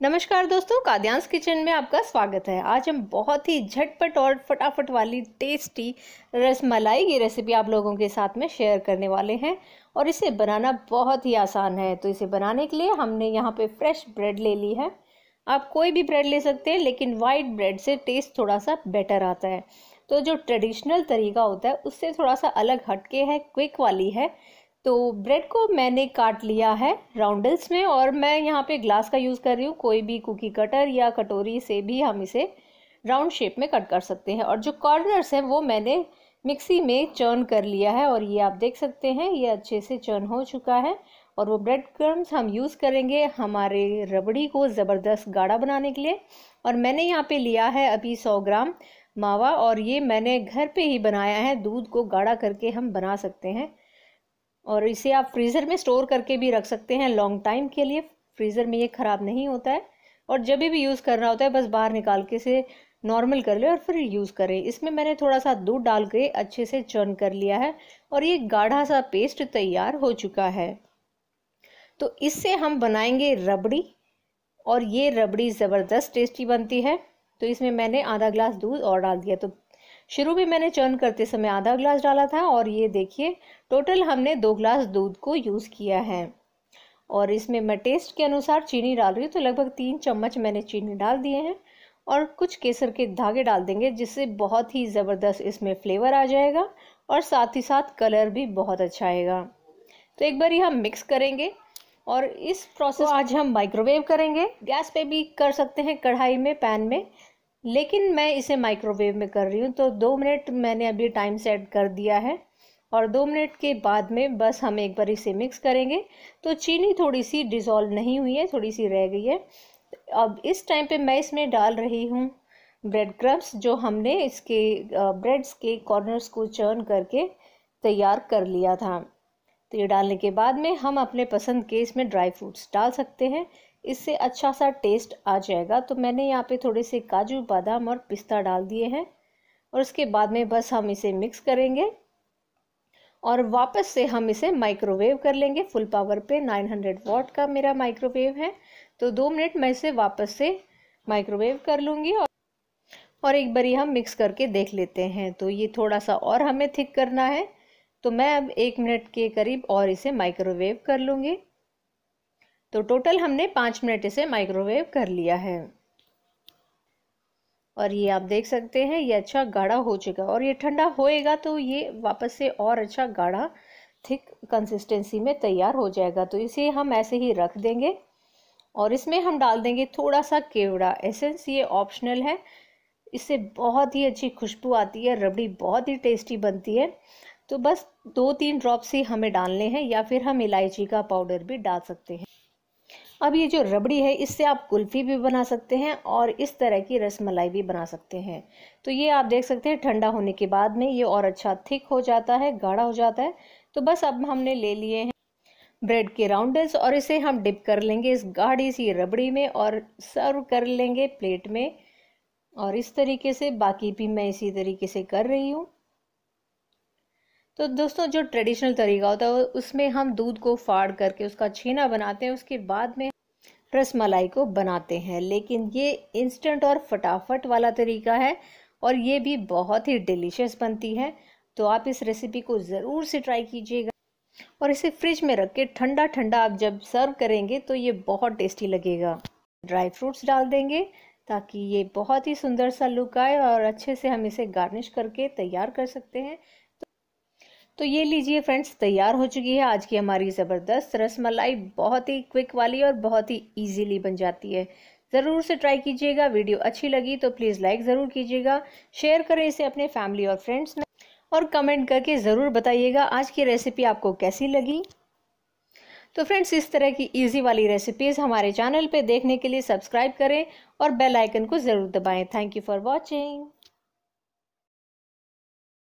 नमस्कार दोस्तों, काद्यांश किचन में आपका स्वागत है। आज हम बहुत ही झटपट और फटाफट वाली टेस्टी रसमलाई की रेसिपी आप लोगों के साथ में शेयर करने वाले हैं और इसे बनाना बहुत ही आसान है। तो इसे बनाने के लिए हमने यहाँ पे फ्रेश ब्रेड ले ली है। आप कोई भी ब्रेड ले सकते हैं, लेकिन वाइट ब्रेड से टेस्ट थोड़ा सा बेटर आता है। तो जो ट्रेडिशनल तरीका होता है, उससे थोड़ा सा अलग हटके है क्विक वाली है। तो ब्रेड को मैंने काट लिया है राउंडल्स में और मैं यहाँ पे ग्लास का यूज़ कर रही हूँ। कोई भी कुकी कटर या कटोरी से भी हम इसे राउंड शेप में कट कर सकते हैं। और जो कॉर्नर्स हैं, वो मैंने मिक्सी में चर्न कर लिया है और ये आप देख सकते हैं, ये अच्छे से चर्न हो चुका है और वो ब्रेड क्रम्स हम यूज़ करेंगे हमारे रबड़ी को ज़बरदस्त गाढ़ा बनाने के लिए। और मैंने यहाँ पे लिया है अभी सौ ग्राम मावा और ये मैंने घर पे ही बनाया है। दूध को गाढ़ा करके हम बना सकते हैं। और इसे आप फ्रीज़र में स्टोर करके भी रख सकते हैं लॉन्ग टाइम के लिए। फ्रीज़र में ये ख़राब नहीं होता है। और जब भी यूज़ करना होता है, बस बाहर निकाल के इसे नॉर्मल कर ले और फिर यूज़ करें। इसमें मैंने थोड़ा सा दूध डाल के अच्छे से चर्न कर लिया है और ये गाढ़ा सा पेस्ट तैयार हो चुका है। तो इससे हम बनाएँगे रबड़ी और ये रबड़ी ज़बरदस्त टेस्टी बनती है। तो इसमें मैंने आधा ग्लास दूध और डाल दिया। तो शुरू में मैंने चर्न करते समय आधा ग्लास डाला था और ये देखिए टोटल हमने दो ग्लास दूध को यूज़ किया है। और इसमें मैं टेस्ट के अनुसार चीनी डाल रही हूँ तो लगभग तीन चम्मच मैंने चीनी डाल दिए हैं और कुछ केसर के धागे डाल देंगे जिससे बहुत ही ज़बरदस्त इसमें फ्लेवर आ जाएगा और साथ ही साथ कलर भी बहुत अच्छा आएगा। तो एक बार हम मिक्स करेंगे और इस प्रोसेस आज हम माइक्रोवेव करेंगे। गैस पे भी कर सकते हैं कढ़ाई में पैन में। लेकिन मैं इसे माइक्रोवेव में कर रही हूँ तो दो मिनट मैंने अभी टाइम सेट कर दिया है और दो मिनट के बाद में बस हम एक बार इसे मिक्स करेंगे। तो चीनी थोड़ी सी डिज़ोल्व नहीं हुई है थोड़ी सी रह गई है। अब इस टाइम पे मैं इसमें डाल रही हूँ ब्रेड क्रम्स जो हमने इसके ब्रेड्स के कॉर्नर्स को चर्न करके तैयार कर लिया था। तो ये डालने के बाद में हम अपने पसंद के इसमें ड्राई फ्रूट्स डाल सकते हैं। इससे अच्छा सा टेस्ट आ जाएगा। तो मैंने यहाँ पे थोड़े से काजू, बादाम और पिस्ता डाल दिए हैं और उसके बाद में बस हम इसे मिक्स करेंगे और वापस से हम इसे माइक्रोवेव कर लेंगे। फुल पावर पे 900 वॉट का मेरा माइक्रोवेव है। तो दो मिनट मैं इसे वापस से माइक्रोवेव कर लूँगी और और एक बारी हम मिक्स करके देख लेते हैं। तो ये थोड़ा सा और हमें थिक करना है। तो मैं अब एक मिनट के करीब और इसे माइक्रोवेव कर लूँगी। तो टोटल हमने पाँच मिनट इसे माइक्रोवेव कर लिया है। और ये आप देख सकते हैं, ये अच्छा गाढ़ा हो चुका और ये ठंडा होएगा तो ये वापस से और अच्छा गाढ़ा थिक कंसिस्टेंसी में तैयार हो जाएगा। तो इसे हम ऐसे ही रख देंगे और इसमें हम डाल देंगे थोड़ा सा केवड़ा एसेंस। ये ऑप्शनल है। इससे बहुत ही अच्छी खुशबू आती है, रबड़ी बहुत ही टेस्टी बनती है। तो बस दो तीन ड्रॉप्स ही हमें डालने हैं या फिर हम इलायची का पाउडर भी डाल सकते हैं। अब ये जो रबड़ी है, इससे आप कुल्फ़ी भी बना सकते हैं और इस तरह की रसमलाई भी बना सकते हैं। तो ये आप देख सकते हैं, ठंडा होने के बाद में ये और अच्छा थिक हो जाता है, गाढ़ा हो जाता है। तो बस अब हमने ले लिए हैं ब्रेड के राउंडल्स और इसे हम डिप कर लेंगे इस गाढ़ी सी रबड़ी में और सर्व कर लेंगे प्लेट में। और इस तरीके से, बाकी भी मैं इसी तरीके से कर रही हूँ। तो दोस्तों, जो ट्रेडिशनल तरीका होता है उसमें हम दूध को फाड़ करके उसका छीना बनाते हैं, उसके बाद में रस मलाई को बनाते हैं। लेकिन ये इंस्टेंट और फटाफट वाला तरीका है और ये भी बहुत ही डिलीशियस बनती है। तो आप इस रेसिपी को ज़रूर से ट्राई कीजिएगा और इसे फ्रिज में रख के ठंडा ठंडा आप जब सर्व करेंगे तो ये बहुत टेस्टी लगेगा। ड्राई फ्रूट्स डाल देंगे ताकि ये बहुत ही सुंदर सा लुक आए और अच्छे से हम इसे गार्निश करके तैयार कर सकते हैं। तो ये लीजिए फ्रेंड्स, तैयार हो चुकी है आज की हमारी ज़बरदस्त रसमलाई। बहुत ही क्विक वाली और बहुत ही इजीली बन जाती है। ज़रूर से ट्राई कीजिएगा, वीडियो अच्छी लगी तो प्लीज़ लाइक ज़रूर कीजिएगा। शेयर करें इसे अपने फैमिली और फ्रेंड्स में और कमेंट करके ज़रूर बताइएगा आज की रेसिपी आपको कैसी लगी। तो फ्रेंड्स इस तरह की इजी वाली रेसिपीज़ हमारे चैनल पे देखने के लिए सब्सक्राइब करें और बेल आइकन को ज़रूर दबाएँ। Thank you for watching